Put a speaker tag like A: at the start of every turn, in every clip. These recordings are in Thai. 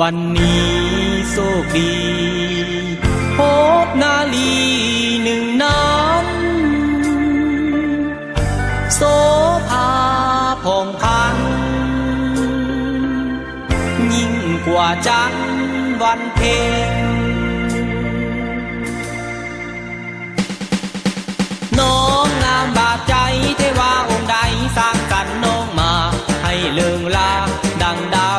A: วันนี้โชคดี พบนาลีหนึ่งนั้นโสภาพองพัน ยิ่งกว่าจันวันเพ็ญน้องงามบาดใจเทวาองค์ใดสร้างสรรค์น้องมา ให้เลิงลาดังดา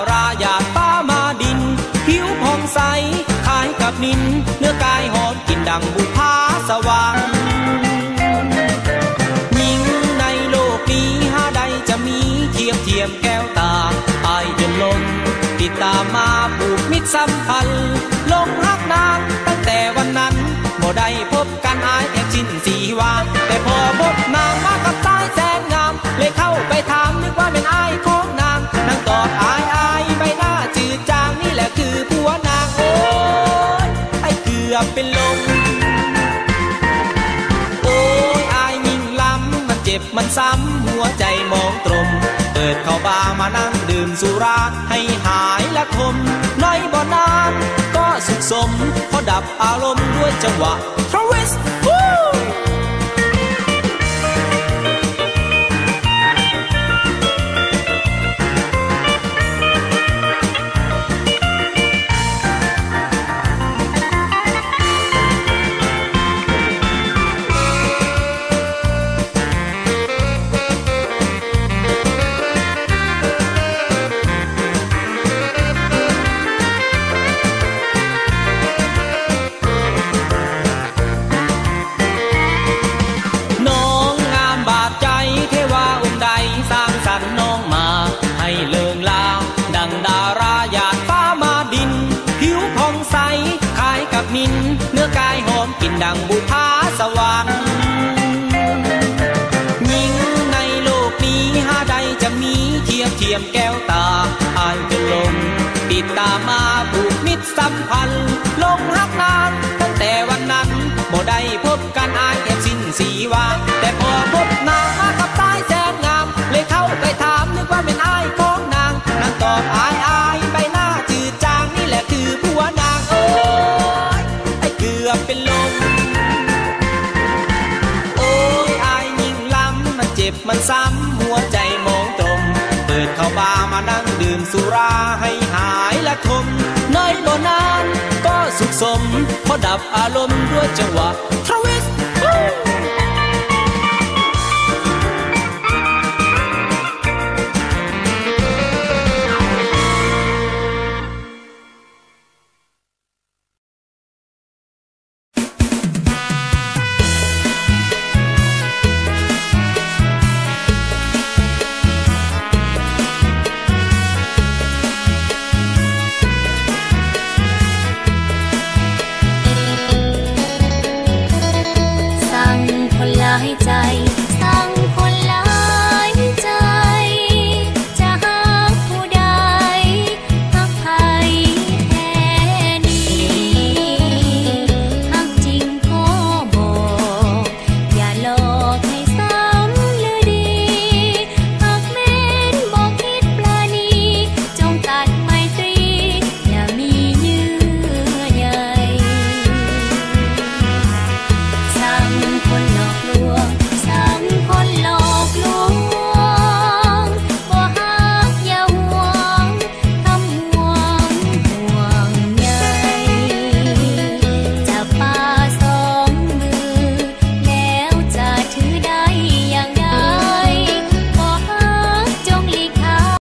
A: ดังบุพาสว่างหญิงในโลกนี้หาใดจะมีเทียบเทียมแก้วตาอายจนลนติดตามมาผูกมิตรสัมพันธ์ มานั่งดื่มสุราให้หายละทมน้อยบ่นานก็สุขสมพอดับอารมณ์ด้วยจังหวะทวิส สัมพันธ์ลงรักนานตั้งแต่วันนั้นบ่ได้พบกันอายแอบสิ้นสีวาแต่พอพบนางมากับสายแสนงาม เลยเข้าไปถามนึกว่าเป็นอายของนางนางตอบอายอายใบหน้าจืดจางนี่แหละคือผัวนางโอ้ยไอเกือบเป็นลมโอ้ยอายยิ่งล้ำมันเจ็บมันซ้ำ ดับอารมณ์ด้วยจังหวะ